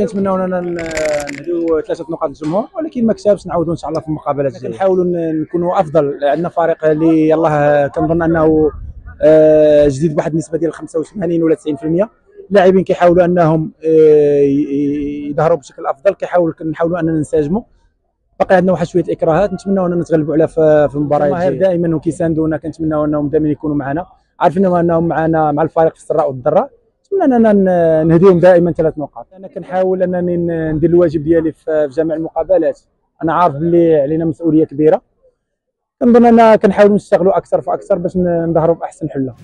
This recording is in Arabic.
كنتمناو أننا نهديو ثلاثة نقاط للجمهور ولكن ما كسبش نعاودوا إن شاء الله في المقابلات الجاية. كنحاولوا نكونوا أفضل عندنا فريق اللي يلاه كنظن أنه آه، جديد بواحد النسبة ديال 85 ولا 90% اللاعبين كيحاولوا أنهم آه، يظهروا بشكل أفضل كيحاول كنحاولوا أننا ننسجموا. باقي عندنا واحد شوية الاكراهات نتمناو أننا نتغلبوا عليها في المباريات الجاية. دائما وكيساندونا كنتمناو أنهم دائما يكونوا معنا. عارفين أنهم معنا مع الفريق في السراء والضراء. نتمنى أننا نهديهم دائما ثلاث نقاط. أنا كنحاول أنني ندير الواجب ديالي في جميع المقابلات. أنا عارف بلي علينا مسؤولية كبيرة. كنظن أننا كنحاولوا نشتغلوا أكثر فأكثر باش نظهروا بأحسن حلة.